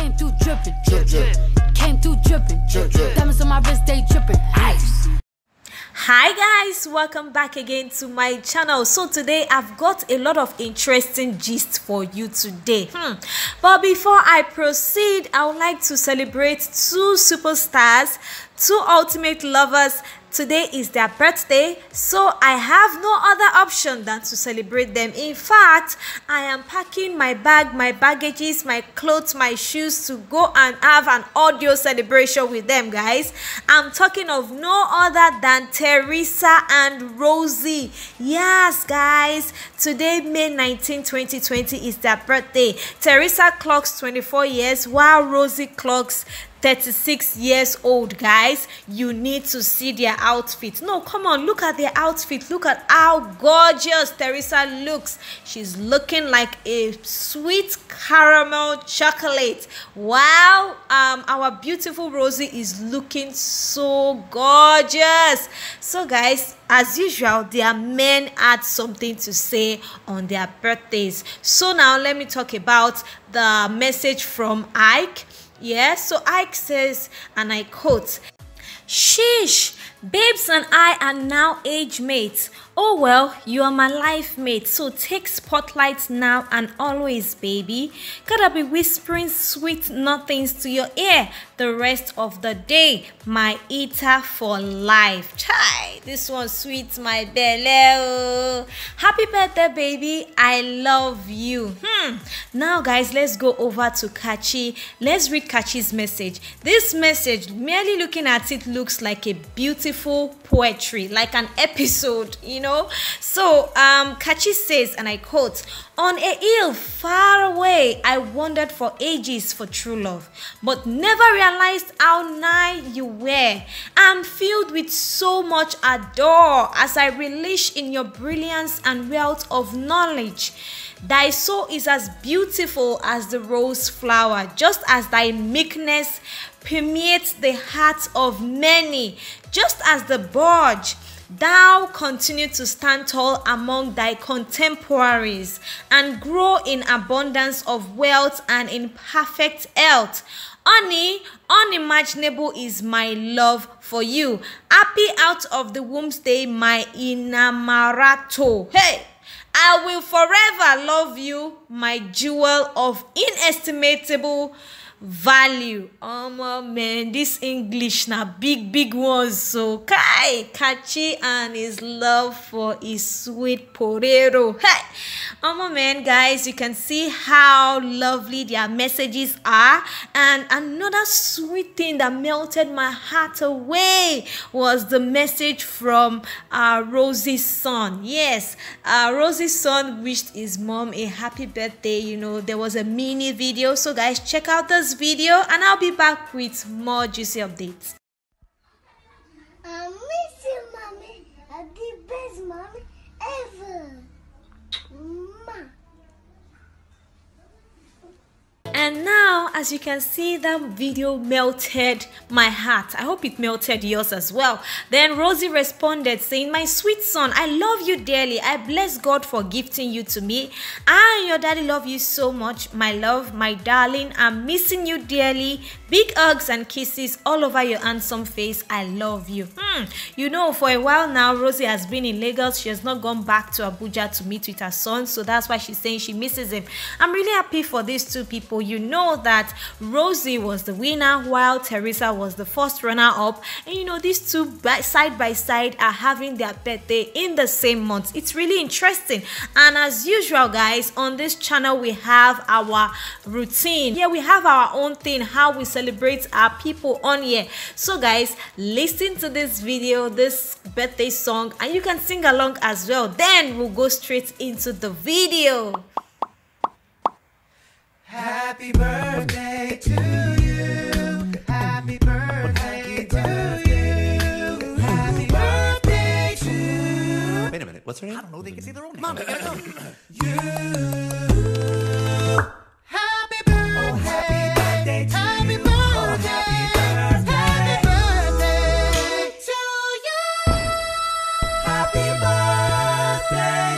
Came through dripping, drip, drip. Came through dripping, drip, drip. Diamonds on my wrist, they dripping, ice. hi guys welcome back again to my channel so today i've got a lot of interesting gist for you today hmm. but before i proceed i would like to celebrate two superstars two ultimate lovers Today is their birthday, so I have no other option than to celebrate them. In fact, I am packing my bag, my baggages, my clothes, my shoes to go and have an audio celebration with them, guys. I'm talking of no other than Theresa and Rosie. Yes, guys, today, May 19, 2020, is their birthday. Theresa clocks 24 years, while Rosie clocks 36 years old guys you need to see their outfit. No come on look at their outfit. Look at how gorgeous theresa looks. She's looking like a sweet caramel chocolate. Wow um our beautiful rosie is looking so gorgeous. So guys as usual their men had something to say on their birthdays. So now let me talk about the message from ike yeah, so Ike says, and I quote, Sheesh, babes and I are now age mates. Oh well, you are my life mate, so take spotlight now and always, baby. Gotta be whispering sweet nothings to your ear the rest of the day. My eater for life. Chai, this one sweet my belly. Happy birthday, baby. I love you. Hmm. Now, guys, let's go over to Kachi. Let's read Kachi's message. This message, merely looking at it, looks like a beautiful poetry, like an episode, you know. So, um, Kachi says, and I quote, on a hill far away, I wandered for ages for true love, but never realized how nigh you were. I'm filled with so much adore as I relish in your brilliance and wealth of knowledge. Thy soul is as beautiful as the rose flower, just as thy meekness permeates the hearts of many, just as the barge Thou continue to stand tall among thy contemporaries and grow in abundance of wealth and in perfect health. Honey, unimaginable is my love for you. Happy out of the womb's day, my inamarato. Hey! I will forever love you, my jewel of inestimable value. Omo man this english na big big one so kai kachi and his love for his sweet potato hey! Omo man guys you can see how lovely their messages are. And another sweet thing that melted my heart away was the message from uh, rosie's son. Yes uh, rosie's son wished his mom a happy birthday. You know there was a mini video so guys check out this video and I'll be back with more juicy updates. I miss you, mommy. I'm the best mommy ever. And now, as you can see, that video melted my heart. I hope it melted yours as well. Then Rosie responded saying, My sweet son, I love you dearly. I bless God for gifting you to me. I and your daddy love you so much. My love, my darling, I'm missing you dearly. Big hugs and kisses all over your handsome face. I love you. Hmm. You know, for a while now, Rosie has been in Lagos. She has not gone back to Abuja to meet with her son. So that's why she's saying she misses him. I'm really happy for these two people. You know that Rosie was the winner while Theresa was the first runner up. And you know, these two side by side are having their birthday in the same month. It's really interesting. And as usual, guys, on this channel, we have our routine. Here we have our own thing, how we our people on here. So guys, listen to this video, this birthday song, and you can sing along as well. Then we'll go straight into the video. Happy birthday to you. Happy birthday to you. Happy birthday to you. Wait a minute, what's her name? I don't know, they can say their own name. Mom, I gotta go. you.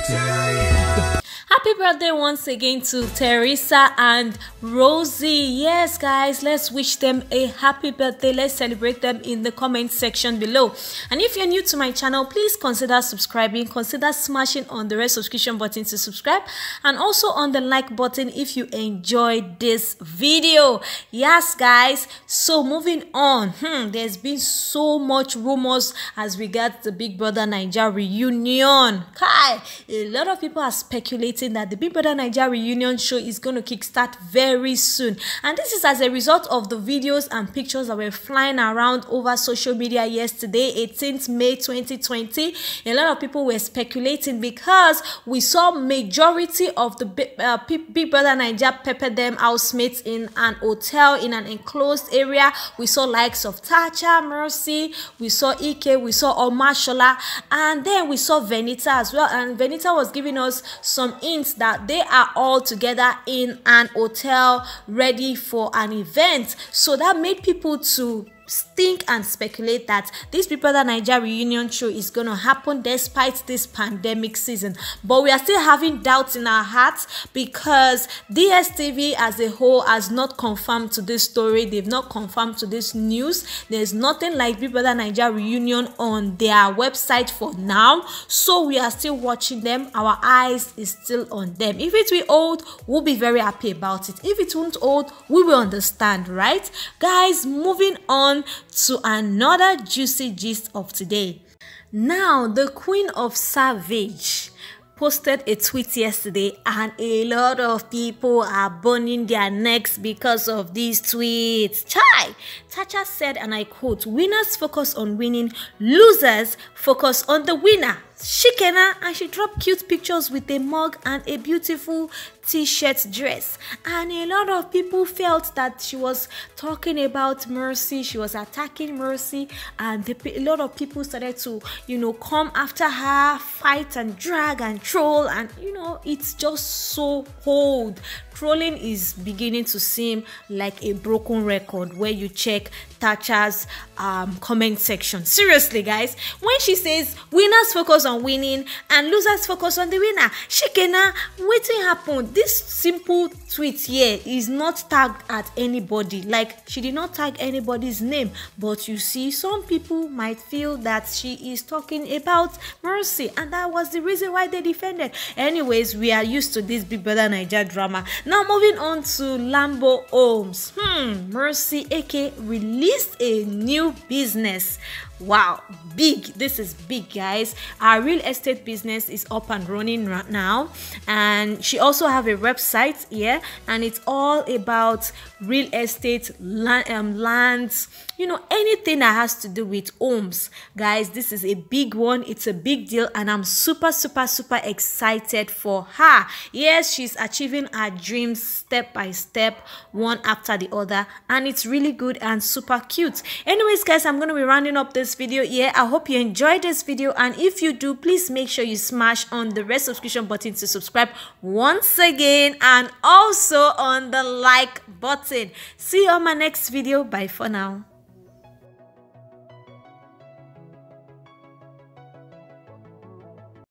Chị! Happy birthday once again to Theresa and Rosie. Yes, guys, let's wish them a happy birthday. Let's celebrate them in the comment section below. And if you're new to my channel, please consider subscribing. Consider smashing on the red subscription button to subscribe and also on the like button if you enjoyed this video. Yes, guys. So moving on, hmm, there's been so much rumors as regards the Big Brother Nigeria reunion. Kai, a lot of people are speculating that the Big Brother Nigeria reunion show is going to kickstart very soon. And this is as a result of the videos and pictures that were flying around over social media yesterday, 18th May 2020. A lot of people were speculating because we saw majority of the Big, uh, Big Brother Nigeria pepper them housemates in an hotel in an enclosed area. We saw likes of Tacha, Mercy, we saw Ike, we saw Omashola, and then we saw Venita as well. And Venita was giving us some hints that they are all together in an hotel ready for an event. So that made people to think and speculate that this Big Brother Nigeria reunion show is going to happen despite this pandemic season. But we are still having doubts in our hearts because DSTV as a whole has not confirmed to this story. They've not confirmed to this news. There's nothing like Big Brother Nigeria reunion on their website for now. So we are still watching them. Our eyes is still on them. If it will old, we'll be very happy about it. If it won't old, we will understand, right? Guys, moving on to another juicy gist of today. Now, the Queen of Savage posted a tweet yesterday and a lot of people are burning their necks because of these tweets. Chai! Tacha said, and I quote, winners focus on winning, losers focus on the winner. Shikena and she dropped cute pictures with a mug and a beautiful t-shirt dress. And a lot of people felt that she was talking about mercy. She was attacking mercy. And the, a lot of people started to you know come after her fight and drag and troll. And you know it's just so cold trolling is beginning to seem like a broken record where you check Tacha's um, comment section. Seriously, guys, when she says winners focus on winning and losers focus on the winner, Shikena, wetin happen? This simple tweet here is not tagged at anybody. Like she did not tag anybody's name, but you see, some people might feel that she is talking about Mercy, and that was the reason why they defended. Anyways, we are used to this Big Brother Niger drama. Now moving on to Lambo Homes. Hmm, Mercy AK released a new business. Wow, big. This is big, guys. Our real estate business is up and running right now, and she also have a website here, and it's all about real estate, land, um, lands, you know, anything that has to do with homes, guys. This is a big one. It's a big deal, and I'm super, super, super excited for her. Yes, she's achieving her dreams step by step, one after the other, and it's really good and super cute. Anyways, guys, I'm gonna be rounding up this video here. I hope you enjoyed this video and if you do please make sure you smash on the red subscription button to subscribe once again and also on the like button. See you on my next video. Bye for now